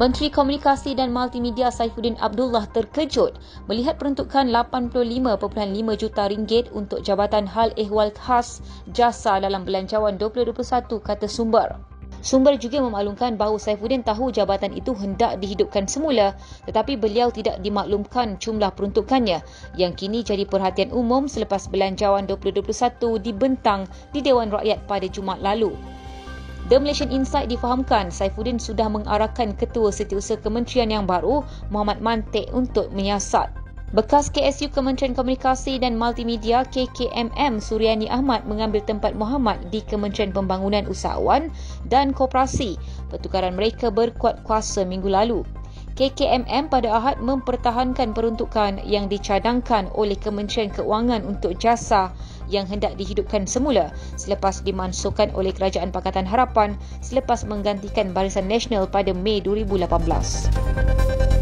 Menteri Komunikasi dan Multimedia Saifuddin Abdullah terkejut melihat peruntukan 85.5 juta ringgit untuk Jabatan Hal Ehwal Khas Jasa dalam Belanjawan 2021 kata sumber. Sumber juga memaklumkan bahawa Saifuddin tahu jabatan itu hendak dihidupkan semula tetapi beliau tidak dimaklumkan jumlah peruntukannya yang kini jadi perhatian umum selepas Belanjawan 2021 dibentang di Dewan Rakyat pada Jumaat lalu. The Malaysian Insight difahamkan Saifuddin sudah mengarahkan Ketua Setiausaha Kementerian yang baru Muhammad Mantik untuk menyiasat. Bekas KSU Kementerian Komunikasi dan Multimedia KKMM Suryani Ahmad mengambil tempat Muhammad di Kementerian Pembangunan Usahawan dan Koperasi. Pertukaran mereka berkuat kuasa minggu lalu. KKMM pada Ahad mempertahankan peruntukan yang dicadangkan oleh Kementerian Keuangan untuk jasa yang hendak dihidupkan semula selepas dimansuhkan oleh Kerajaan Pakatan Harapan selepas menggantikan Barisan Nasional pada Mei 2018.